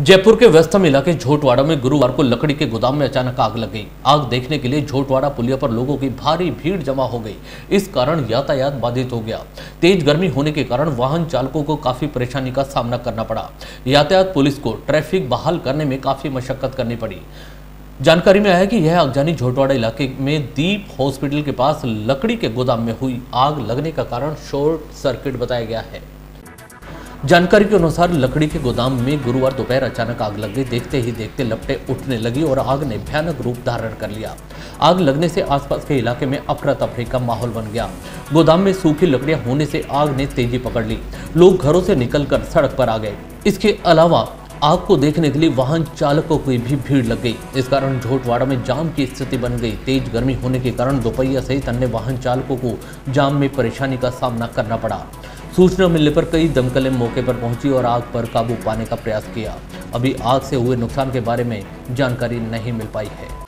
जयपुर के वेस्तम इलाके झोटवाड़ा में गुरुवार को लकड़ी के गोदाम में अचानक आग लग गई। आग देखने के लिए झोटवाड़ा पुलिया पर लोगों की भारी भीड़ जमा हो गई। इस कारण यातायात बाधित हो गया। तेज गर्मी होने के कारण वाहन चालकों को काफ़ी परेशानी का सामना करना पड़ा। यातायात पुलिस को ट्रैफ़िक बहाल करने में काफ़ी मशक्कत करनी पड़ी। जानकारी में आया कि यह आगजानी झोटवाड़ा इलाके में दीप हॉस्पिटल के पास लकड़ी के गोदाम में हुई आग लगने का कारण शॉर्ट सर्किट बताया गया है। जानकारी के अनुसार लकड़ी के गोदाम में गुरुवार दोपहर अचानक आग लग गई। देखते ही देखते लपटे उठने लगी और आग ने भयानक रूप धारण कर लिया। आग लगने से आसपास के इलाके में अफरा तफरी का माहौल बन गया। गोदाम में सूखी लकड़ियाँ होने से आग ने तेज़ी पकड़ ली। लोग घरों से निकलकर सड़क पर आ गए। इसके अलावा आग को देखने के लिए वाहन चालकों की भी भीड़ लग गई। इस कारण झोटवाड़ा में जाम की स्थिति बन गई। तेज गर्मी होने के कारण दोपहिया सहित अन्य वाहन चालकों को जाम में परेशानी का सामना करना पड़ा। सूचना मिलने पर कई दमकलें मौके पर पहुँची और आग पर काबू पाने का प्रयास किया। अभी आग से हुए नुकसान के बारे में जानकारी नहीं मिल पाई है।